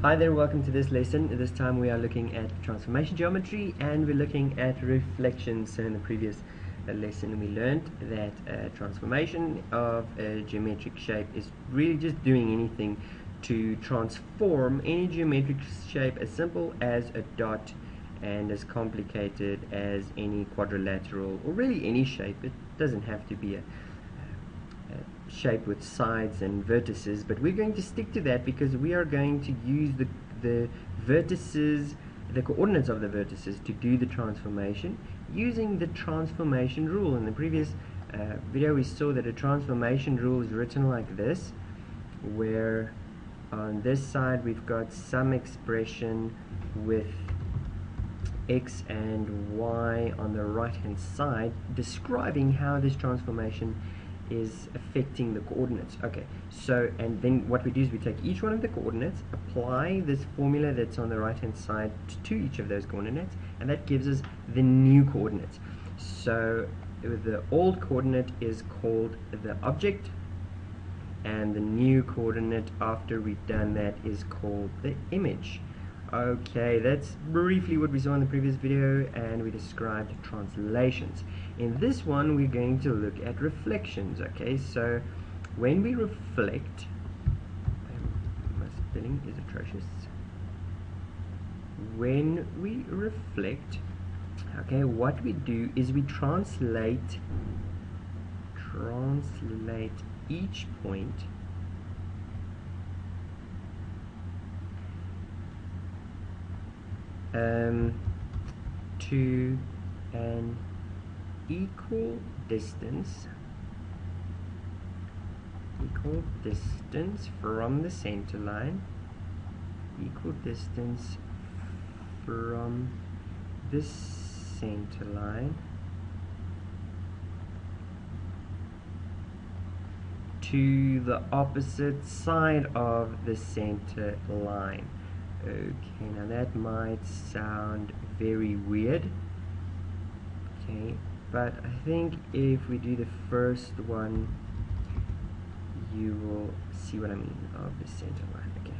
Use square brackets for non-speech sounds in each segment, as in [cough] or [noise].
Hi there, welcome to this lesson. This time we are looking at transformation geometry and we're looking at reflections. So in the previous uh, lesson we learned that a transformation of a geometric shape is really just doing anything to transform any geometric shape as simple as a dot and as complicated as any quadrilateral or really any shape. It doesn't have to be a shape with sides and vertices but we're going to stick to that because we are going to use the, the vertices the coordinates of the vertices to do the transformation using the transformation rule. In the previous uh, video we saw that a transformation rule is written like this where on this side we've got some expression with x and y on the right hand side describing how this transformation is affecting the coordinates. Okay, so and then what we do is we take each one of the coordinates, apply this formula that's on the right hand side to each of those coordinates, and that gives us the new coordinates. So uh, the old coordinate is called the object, and the new coordinate after we've done that is called the image. Okay, that's briefly what we saw in the previous video and we described translations. In this one we're going to look at reflections, okay? So when we reflect, my spelling is atrocious. When we reflect, okay, what we do is we translate translate each point um, to an equal distance equal distance from the center line equal distance from this center line to the opposite side of the center line. Okay now that might sound very weird. Okay but I think if we do the first one you will see what I mean of the center line okay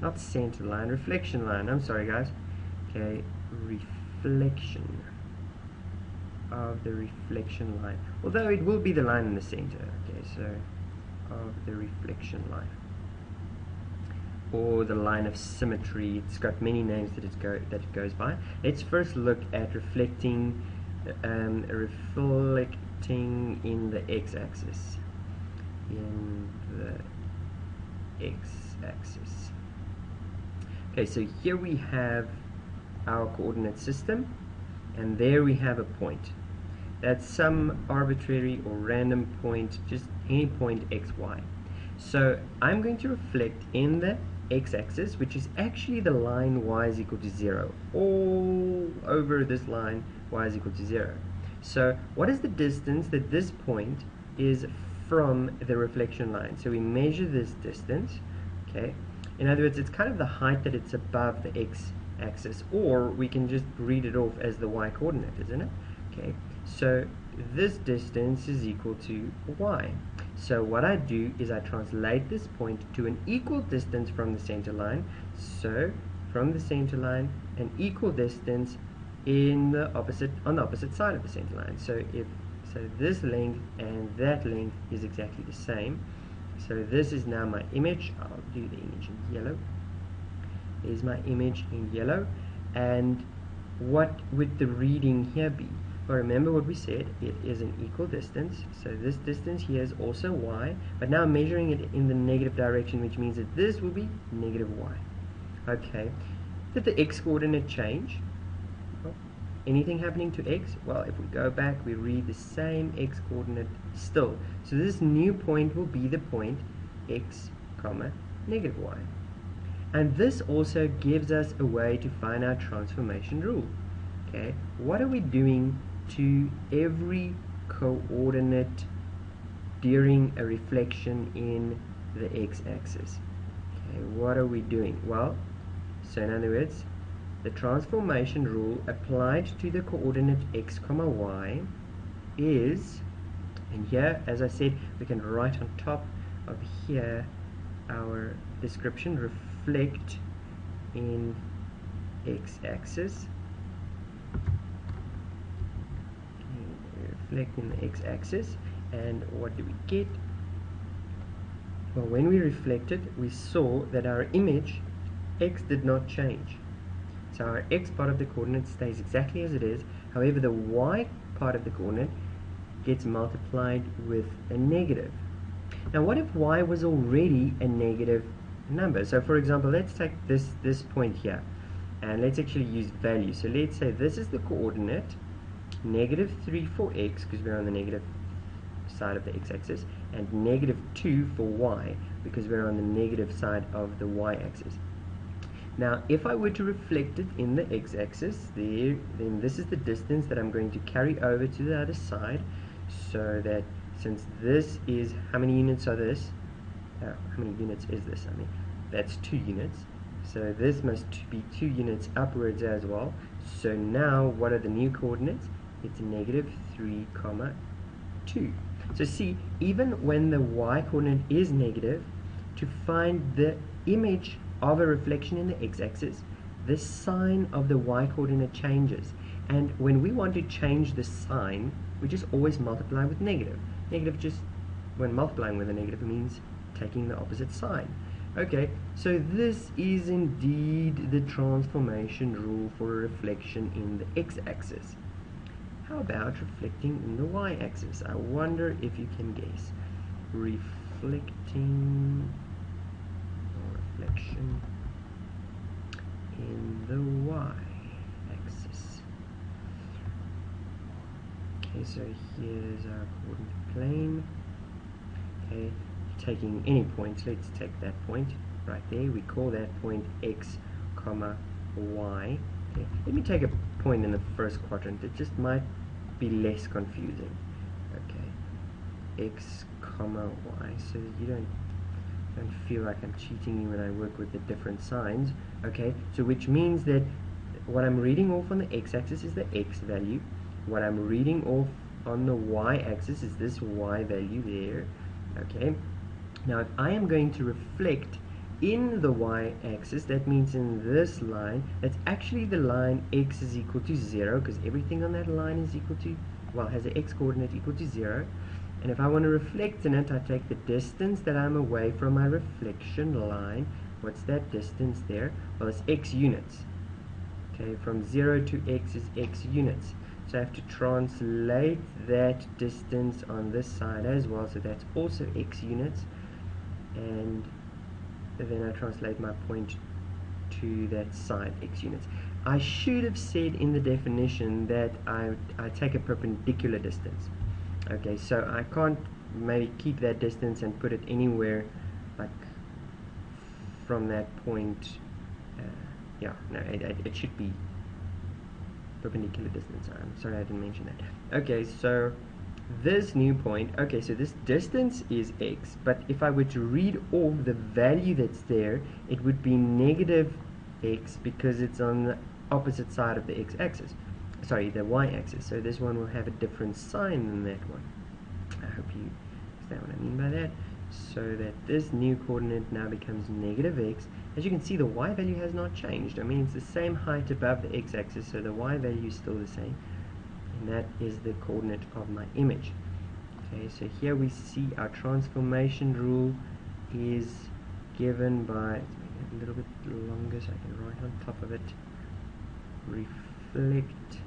not center line reflection line I'm sorry guys okay reflection of the reflection line although it will be the line in the center okay so of the reflection line or the line of symmetry. It's got many names that it, go, that it goes by. Let's first look at reflecting, um, reflecting in the x-axis. In the x-axis. Okay, so here we have our coordinate system, and there we have a point. That's some arbitrary or random point, just any point x, y. So I'm going to reflect in the x-axis which is actually the line y is equal to 0 all over this line y is equal to 0 so what is the distance that this point is from the reflection line? So we measure this distance okay? In other words it's kind of the height that it's above the x-axis or we can just read it off as the y coordinate isn't it? Okay so this distance is equal to y. So what I do is I translate this point to an equal distance from the center line. So from the center line, an equal distance in the opposite on the opposite side of the center line. So if so this length and that length is exactly the same. So this is now my image. I'll do the image in yellow. Is my image in yellow and what would the reading here be? But remember what we said, it is an equal distance. So this distance here is also y, but now I'm measuring it in the negative direction, which means that this will be negative y. Okay, did the x coordinate change? Anything happening to x? Well, if we go back, we read the same x coordinate still. So this new point will be the point x comma negative y. And this also gives us a way to find our transformation rule. Okay, what are we doing to every coordinate during a reflection in the x-axis. Okay, what are we doing? Well, so in other words, the transformation rule applied to the coordinate x comma y is, and here, as I said, we can write on top of here our description, reflect in x-axis reflect in the x-axis and what do we get? Well when we reflected we saw that our image x did not change so our x part of the coordinate stays exactly as it is. However the y part of the coordinate gets multiplied with a negative. Now what if y was already a negative number? So for example let's take this this point here and let's actually use value. So let's say this is the coordinate negative 3 for x because we're on the negative side of the x-axis and negative 2 for y because we're on the negative side of the y-axis now if I were to reflect it in the x-axis there then this is the distance that I'm going to carry over to the other side so that since this is how many units are this? Uh, how many units is this I mean? That's two units. So this must be two units upwards as well. So now what are the new coordinates? It's negative 3 comma 2 so see even when the y coordinate is negative to find the image of a reflection in the x-axis the sign of the y coordinate changes and when we want to change the sign we just always multiply with negative Negative just when multiplying with a negative means taking the opposite sign okay so this is indeed the transformation rule for a reflection in the x-axis how about reflecting in the y-axis? I wonder if you can guess. Reflecting reflection in the y-axis. Okay, so here's our coordinate plane. Okay, taking any point, let's take that point right there. We call that point x comma y. Okay, let me take a point in the first quadrant. It just might be less confusing. Okay, x comma y, so you don't don't feel like I'm cheating you when I work with the different signs. Okay, so which means that what I'm reading off on the x-axis is the x value. What I'm reading off on the y-axis is this y value there. Okay, now if I am going to reflect in the y-axis that means in this line that's actually the line x is equal to 0 because everything on that line is equal to well has an x coordinate equal to 0 and if I want to reflect in it I take the distance that I'm away from my reflection line. What's that distance there? Well it's x units. Okay from 0 to x is x units. So I have to translate that distance on this side as well. So that's also x units. And then I translate my point to that side x units. I should have said in the definition that I, I take a perpendicular distance. Okay, so I can't maybe keep that distance and put it anywhere like from that point. Uh, yeah, no, it, it should be perpendicular distance. I'm sorry I didn't mention that. Okay, so this new point, okay, so this distance is x, but if I were to read off the value that's there, it would be negative x because it's on the opposite side of the x-axis. Sorry, the y-axis. So this one will have a different sign than that one. I hope you understand what I mean by that. So that this new coordinate now becomes negative x. As you can see, the y value has not changed. I mean, it's the same height above the x-axis, so the y value is still the same and that is the coordinate of my image okay so here we see our transformation rule is given by a little bit longer so I can write on top of it reflect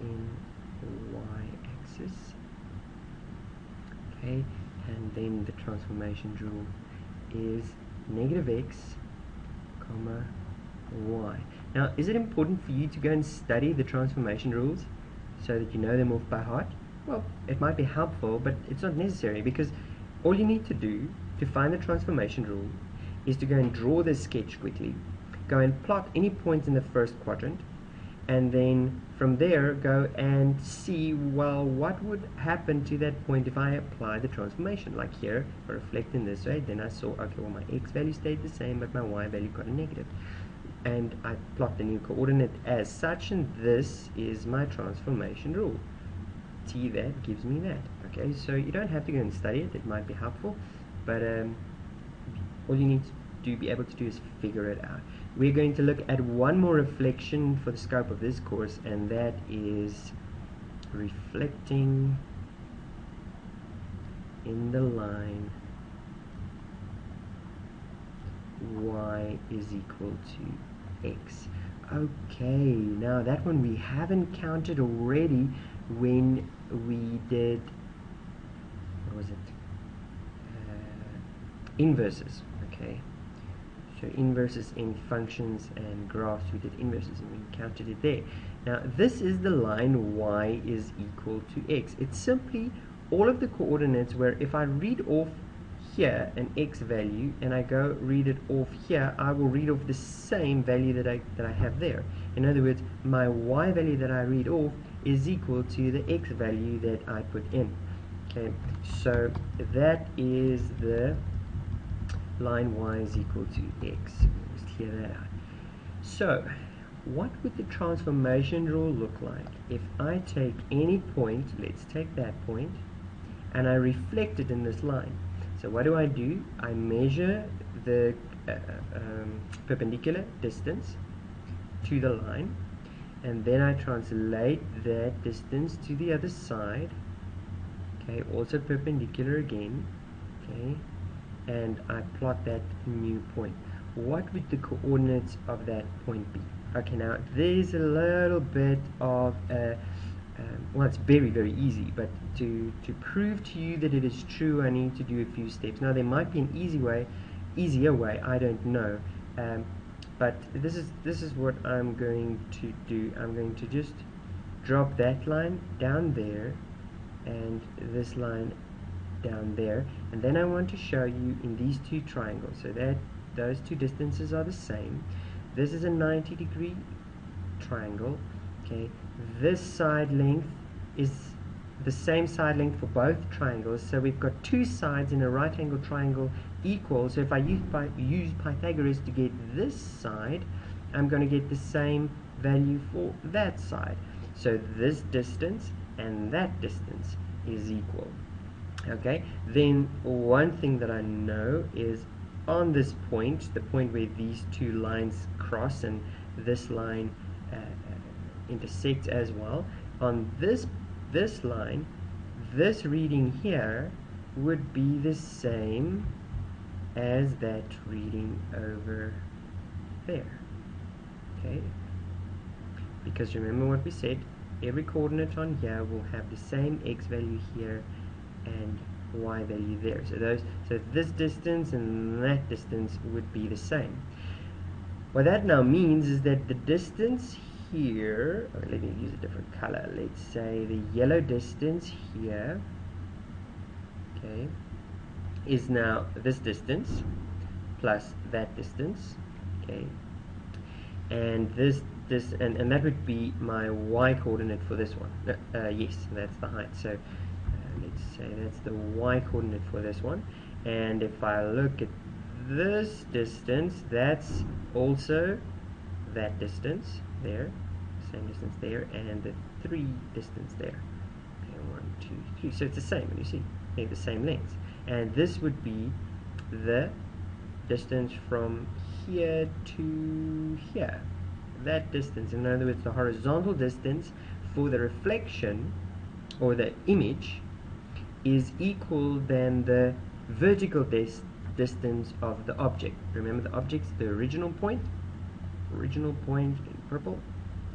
in y-axis okay and then the transformation rule is negative x comma y. Now, is it important for you to go and study the transformation rules so that you know them off by heart? Well, it might be helpful, but it's not necessary because all you need to do to find the transformation rule is to go and draw this sketch quickly, go and plot any point in the first quadrant, and then from there go and see well what would happen to that point if I apply the transformation? Like here I this way then I saw okay well my x value stayed the same but my y value got a negative. And I plot the new coordinate as such and this is my transformation rule. T that gives me that okay? So you don't have to go and study it it might be helpful but um, all you need to be able to do is figure it out. We're going to look at one more reflection for the scope of this course and that is reflecting in the line y is equal to x. Okay, now that one we haven't counted already when we did, what was it? Uh, inverses, okay. So inverses in functions and graphs, we did inverses and we counted it there. Now this is the line y is equal to x. It's simply all of the coordinates where if I read off here an x value and I go read it off here, I will read off the same value that I, that I have there. In other words, my y value that I read off is equal to the x value that I put in. Okay, so that is the line y is equal to x. Let's clear that out. So, what would the transformation rule look like if I take any point, let's take that point, and I reflect it in this line? So what do I do? I measure the uh, um, perpendicular distance to the line and then I translate that distance to the other side okay also perpendicular again okay and I plot that new point. What would the coordinates of that point be? Okay now there's a little bit of a um, well it's very very easy but to to prove to you that it is true I need to do a few steps. Now there might be an easy way easier way I don't know um, but this is this is what I'm going to do. I'm going to just drop that line down there and this line down there. And then I want to show you in these two triangles. So that those two distances are the same. This is a 90 degree triangle okay? This side length is the same side length for both triangles. So we've got two sides in a right angle triangle equal. So if I use, use Pythagoras to get this side I'm going to get the same value for that side. So this distance and that distance is equal okay? Then one thing that I know is on this point the point where these two lines cross and this line uh, intersect as well on this this line this reading here would be the same as that reading over there. Okay? Because remember what we said every coordinate on here will have the same x value here and y value there so those so this distance and that distance would be the same what that now means is that the distance here, let me use a different color. Let's say the yellow distance here, okay, is now this distance plus that distance, okay, and this this and, and that would be my y coordinate for this one. Uh, uh, yes, that's the height. So say that's the y coordinate for this one. And if I look at this distance, that's also that distance there. Same distance there and the three distance there. Okay one two three. So it's the same you see? They have the same length. And this would be the distance from here to here. That distance. In other words the horizontal distance for the reflection or the image is equal than the vertical dis distance of the object. Remember the object's the original point? Original point in purple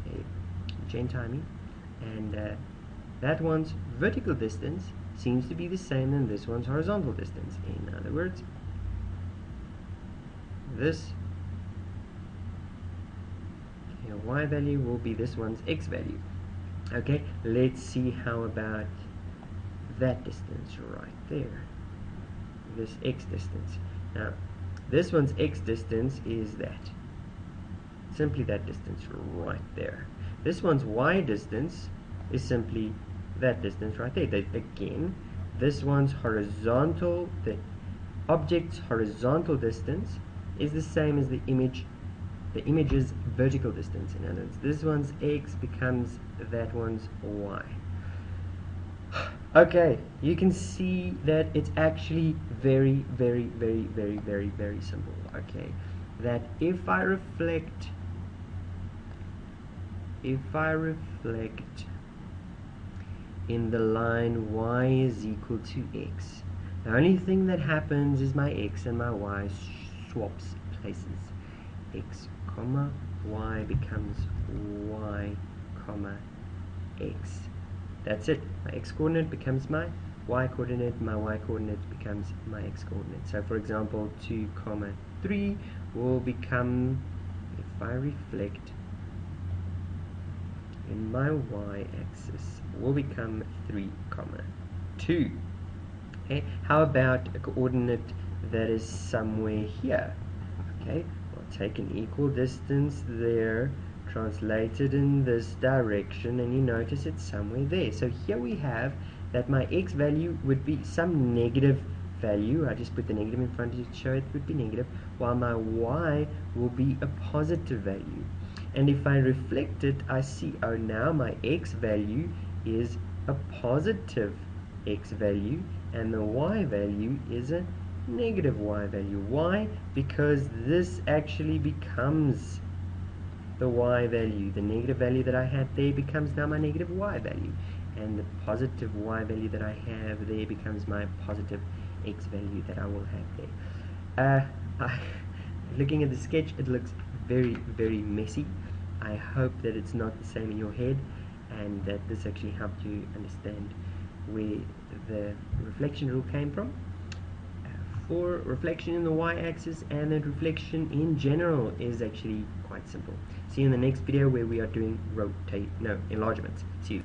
okay, chain timing. And uh, that one's vertical distance seems to be the same than this one's horizontal distance. In other words this y value will be this one's x value. Okay let's see how about that distance right there this x distance now this one's x distance is that simply that distance right there. This one's y distance is simply that distance right there. Again, this one's horizontal, the object's horizontal distance is the same as the image, the image's vertical distance. In other words, this one's x becomes that one's y. Okay, you can see that it's actually very, very, very, very, very, very simple. Okay, that if I reflect, if I reflect in the line y is equal to x, the only thing that happens is my x and my y swaps places. x comma y becomes y comma x. That's it. My x coordinate becomes my y coordinate, my y coordinate becomes my x coordinate. So for example, 2 comma 3 will become, if I reflect in my y-axis, will become 3 comma 2. Okay, how about a coordinate that is somewhere here? Okay, we'll take an equal distance there translated in this direction and you notice it's somewhere there. So here we have that my x value would be some negative value. I just put the negative in front to show it would be negative while my y will be a positive value. And if I reflect it I see oh now my x value is a positive x value and the y value is a negative y value. Why? Because this actually becomes the y value. The negative value that I had there becomes now my negative y value. And the positive y value that I have there becomes my positive x value that I will have there. Uh, I, [laughs] looking at the sketch, it looks very, very messy. I hope that it's not the same in your head and that this actually helped you understand where the reflection rule came from for reflection in the y-axis and then reflection in general is actually quite simple. See you in the next video where we are doing rotate, no, enlargements. See you.